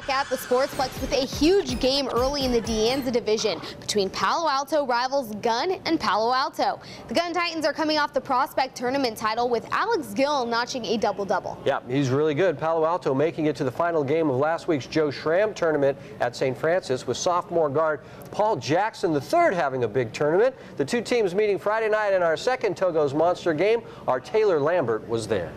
back at the Sportsplex with a huge game early in the De Anza division between Palo Alto rivals Gunn and Palo Alto. The Gunn Titans are coming off the prospect tournament title with Alex Gil notching a double-double. Yeah, he's really good. Palo Alto making it to the final game of last week's Joe Schramm tournament at St. Francis with sophomore guard Paul Jackson III having a big tournament. The two teams meeting Friday night in our second Togo's Monster game. Our Taylor Lambert was there.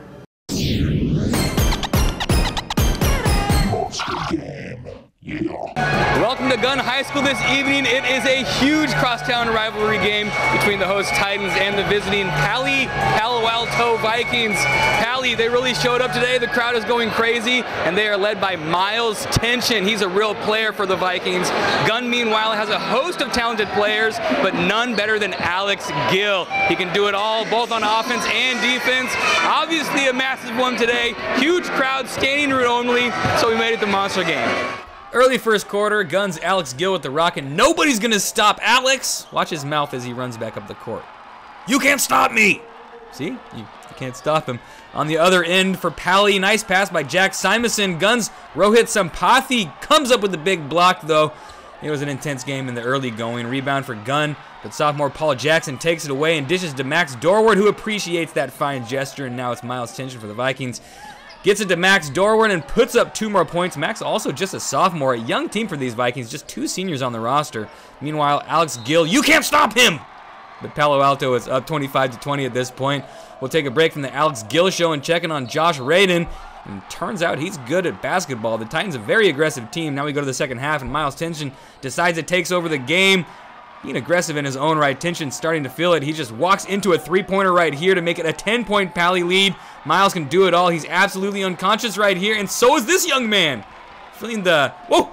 Gunn High School this evening. It is a huge crosstown rivalry game between the host Titans and the visiting Paly Palo Alto Vikings. Paly, they really showed up today. The crowd is going crazy, and they are led by Miles Tension. He's a real player for the Vikings. Gunn, meanwhile, has a host of talented players, but none better than Alex Gil. He can do it all, both on offense and defense. Obviously, a massive one today. Huge crowd, standing room only, so we made it the monster game. Early first quarter, Gunn's Alex Gil with the rock, and nobody's gonna stop Alex. Watch his mouth as he runs back up the court. You can't stop me! See? You, you can't stop him. On the other end for Paly, nice pass by Jack Simison. Gunn's Rohit Sampathi comes up with the big block, though. It was an intense game in the early going. Rebound for Gunn, but sophomore Paul Jackson takes it away and dishes to Max Dorward, who appreciates that fine gesture, and now it's Miles Tension for the Vikings. Gets it to Max Dorward and puts up two more points. Max also just a sophomore. A young team for these Vikings, just two seniors on the roster. Meanwhile, Alex Gil, you can't stop him! But Palo Alto is up 25 to 20 at this point. We'll take a break from the Alex Gil show and check in on Josh Radin. And turns out he's good at basketball. The Titans are a very aggressive team. Now we go to the second half, and Miles Tension decides it takes over the game. Being aggressive in his own right, Tension starting to feel it. He just walks into a three-pointer right here to make it a 10-point Paly lead. Miles can do it all. He's absolutely unconscious right here, and so is this young man. Feeling the, whoa,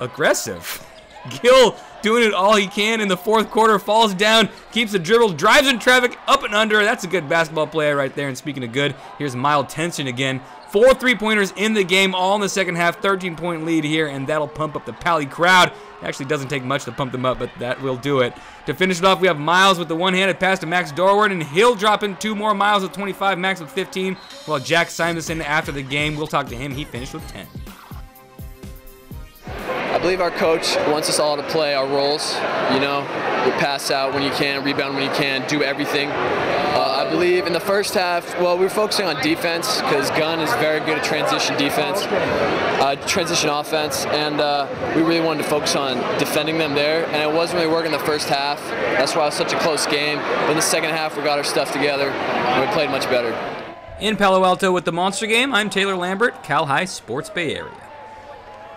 aggressive. Gil doing it all he can in the fourth quarter, falls down, keeps the dribble, drives in traffic, up and under. That's a good basketball player right there. And speaking of good, here's Miles Tension again. Four three-pointers in the game, all in the second half. 13-point lead here, and that'll pump up the Paly crowd. It actually doesn't take much to pump them up, but that will do it. To finish it off, we have Miles with the one-handed pass to Max Dorward, and he'll drop in two more. Miles with 25, Max with 15. While Jack Simison after the game, we'll talk to him. He finished with 10. I believe our coach wants us all to play our roles. You know, we pass out when you can, rebound when you can, do everything. Uh, I believe in the first half, well, we were focusing on defense because Gunn is very good at transition defense, uh, transition offense, and uh, we really wanted to focus on defending them there. And it wasn't really working the first half. That's why it was such a close game. But in the second half, we got our stuff together and we played much better. In Palo Alto with the Monster Game, I'm Taylor Lambert, Cal-Hi Sports Bay Area.